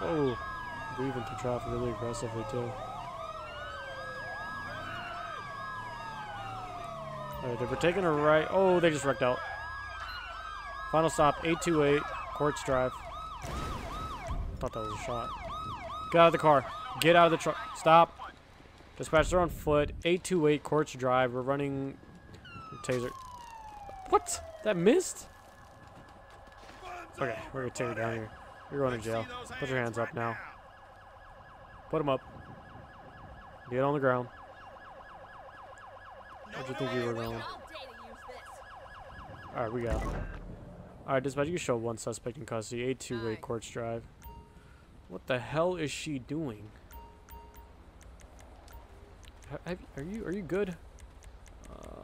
Oh, weaving through traffic really aggressively too. Alright, if we're taking a right, oh, they just wrecked out. Final stop, 828, Quartz Drive. Thought that was a shot. Get out of the car. Get out of the truck. Stop. Dispatch, they're on foot. 828 Quartz Drive. We're running taser. What? That missed? Okay, we're gonna take her down here. You're going to jail. Put your hands up now. Put them up. Get on the ground. Where'd you think you were going? Alright, we got. Alright, dispatch, you can show one suspect in custody. a two-way Quartz Drive. What the hell is she doing? Ha- have- are you are you good?